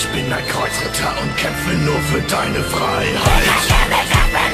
Ich bin ein Kreuzritter und kämpfe nur für deine Freiheit.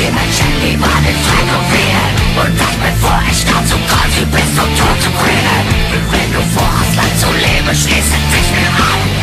Jemand checkt, die man den Freikauf wählt Und weg bevor ich starb, so kommt sie bis zum Tod zu quälen Und Wenn du vorhast, lang zu leben, schließe dich mir an.